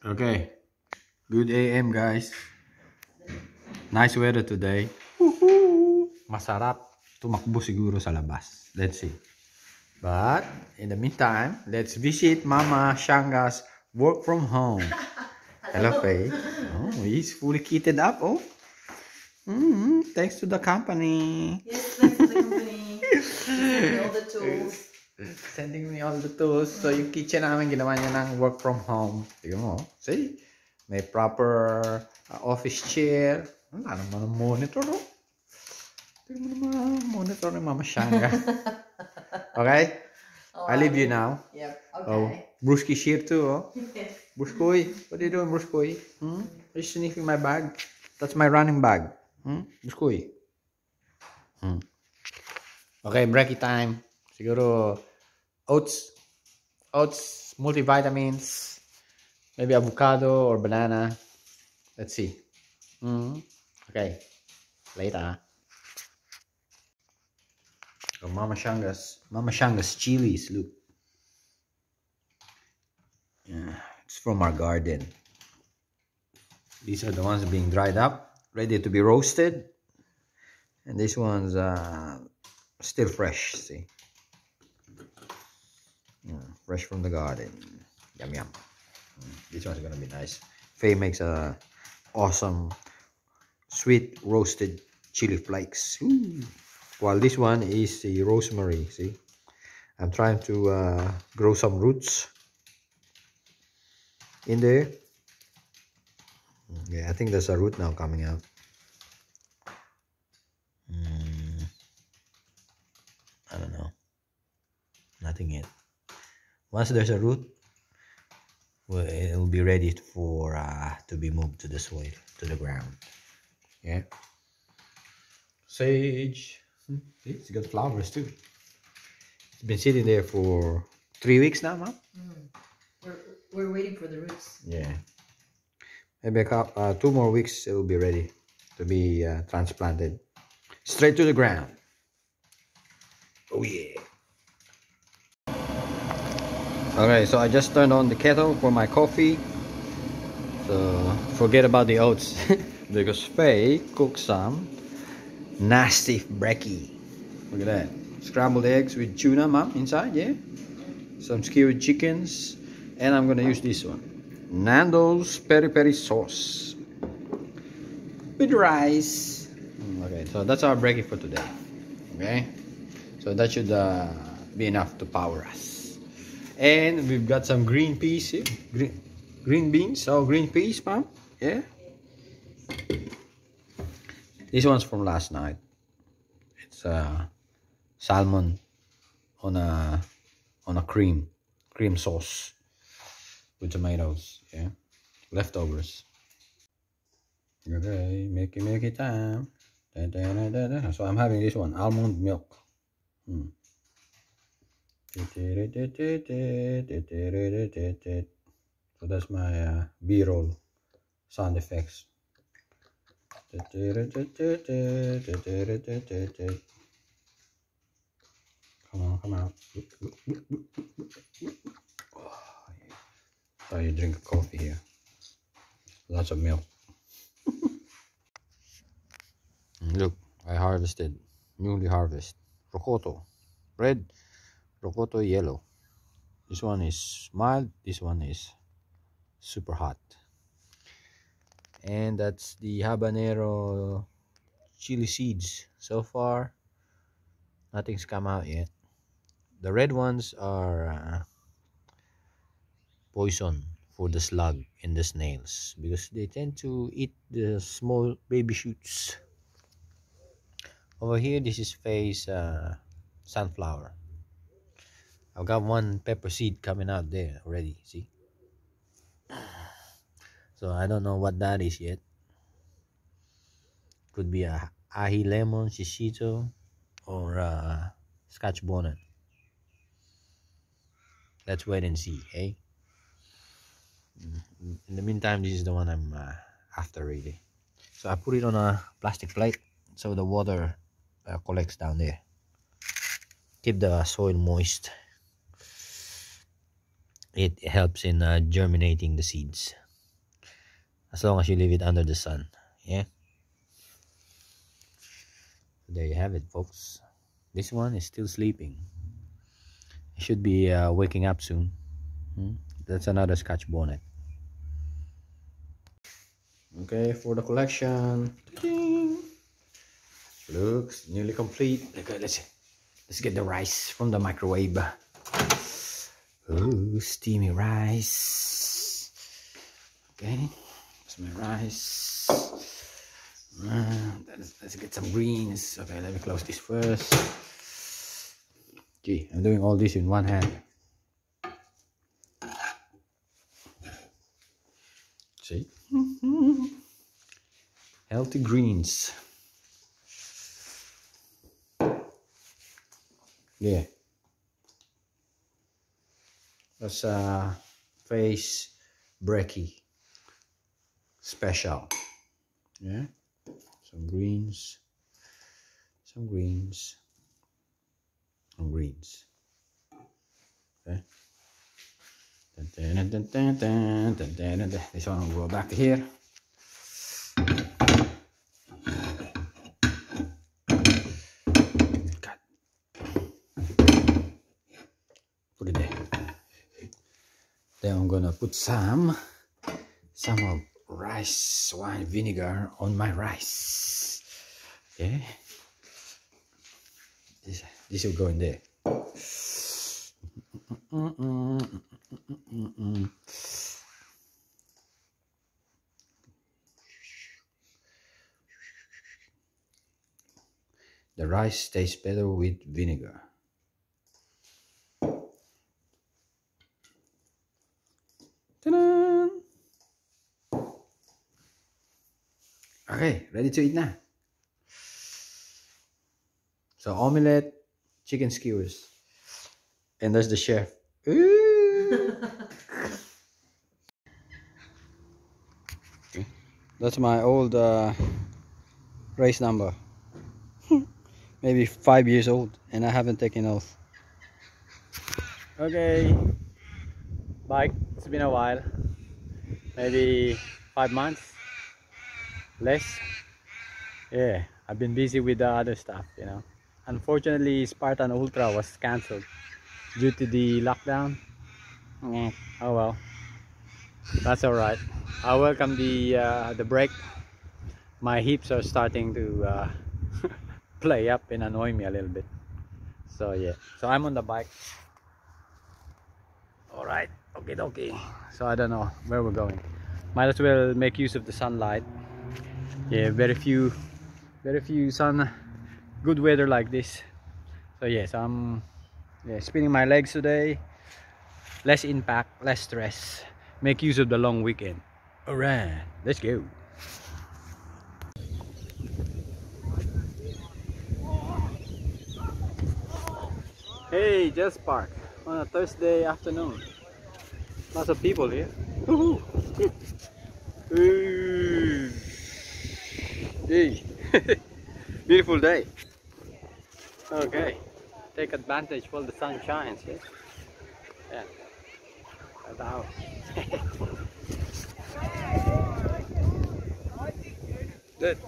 Okay. Good AM guys. Nice weather today. Masarap tumakbo siguro sa labas. Let's see. But in the meantime, let's visit Mama Shanga's work from home. Hello, Faye. Oh, he's fully kitted up. Oh. Mm, thanks to the company. Yes, thanks to the company. All the tools. Sending me all the tools. So, yung kitchen namin, ginawa niya ng work from home. Tignan mo. oh. See? May proper uh, office chair. Wala naman ang monitor, oh. Tignan mo naman ang monitor ni Mama Shanga. okay? Oh, I leave you now. Yep. Oh, Okay. Brewski's here too, oh. Bruskoy, what are you doing, Bruskoy? Hmm? Are you sniffing my bag? That's my running bag. Hmm? Bruskoy. Hmm. Okay, breaky time. Siguro, oats. Oats, multivitamins. Maybe avocado or banana. Let's see. Hmm. Okay. Later. Oh, Mama Shanga's. Mama Shanga's chilies, look. Yeah, it's from our garden. These are the ones being dried up, ready to be roasted. And this one's uh, still fresh, see? Yeah, fresh from the garden. Yum yum. Mm, This one's gonna be nice. Faye makes a awesome sweet roasted chili flakes. Ooh. While this one is the rosemary, see? I'm trying to uh, grow some roots in there. Yeah, I think there's a root now coming out. Mm, I don't know. Nothing yet. Once there's a root, well, it'll be ready for uh, to be moved to the soil, to the ground. Yeah. Sage. Hmm, see, It's got flowers too. It's been sitting there for three weeks now, Mom. Mm. We're, we're waiting for the roots. Yeah. Maybe a couple, uh, two more weeks it will be ready to be uh, transplanted straight to the ground. Oh yeah. Okay, so I just turned on the kettle for my coffee. So forget about the oats because Faye cooked some nasty brekkie. Look at that. Scrambled eggs with tuna, mom, inside, yeah? Some skewered chickens. And I'm gonna use this one. Nando's peri peri sauce. With rice. Mm, Okay, so that's our brekkie for today. Okay? So that should uh, be enough to power us. And we've got some green peas here. Green, green beans. Oh, green peas, mom. Yeah? This one's from last night. It's uh, salmon on a on a cream cream sauce with tomatoes. Yeah, leftovers. Okay, make it time. Da, da, da. So I'm having this one almond milk. Hmm. So that's my uh, B-roll sound effects. Come on, come yeah. So you drink coffee here. Lots of milk. Look, I harvested, newly harvested, rocoto. Red, rocoto yellow. This one is mild, this one is super hot. And that's the habanero chili seeds. So far, nothing's come out yet. The red ones are uh, poison for the slug and the snails because they tend to eat the small baby shoots. Over here, this is Faye's uh, sunflower. I've got one pepper seed coming out there already. See? So I don't know what that is yet. Could be a aji lemon, shishito, or a scotch bonnet. Let's wait and see, eh? Mm, In the meantime, this is the one I'm uh, after really. So I put it on a plastic plate so the water uh, collects down there. Keep the soil moist. It helps in uh, germinating the seeds. as long as you leave it under the sun yeah? There you have it folks. This one is still sleeping. It should be uh, waking up soon. Hmm? that's another scotch bonnet. Okay for the collection. Looks nearly complete. Okay let's let's get the rice from the microwave Ooh, steamy rice. Okay my rice. Ah, let's, let's get some greens. Okay let me close this first. Gee i'm doing all this in one hand. See? Healthy greens. Yeah that's a Faye's brekkie special. Yeah, some greens, some greens, some greens. Okay. Dun, dun, dun, dun, dun, dun, dun, dun. This one will go back here. Put some some of rice wine vinegar on my rice. Okay. This this will go in there. The rice tastes better with vinegar Ta-da! Okay, ready to eat now. So omelette, chicken skewers, and there's the chef. That's my old uh, race number. Maybe five years old, and I haven't taken off. Okay, bike. It's been a while. Maybe five months less yeah i've been busy with the other stuff you know. Unfortunately spartan ultra was cancelled due to the lockdown. Yeah. oh well. That's all right. I welcome the uh, the break. My hips are starting to uh, play up and annoy me a little bit. So yeah. So i'm on the bike. All right. Okay okay so i don't know where we're going. Might as well make use of the sunlight. Yeah very few very few sun good weather like this. So yes i'm yeah, spinning my legs today. Less impact less stress. Make use of the long weekend. All right let's go. Hey Jells Park. On a thursday afternoon. Lots of people here. Ooh. Hey. Beautiful day. Okay. Take advantage while the sun shines. Yeah. yeah. At the house. Good.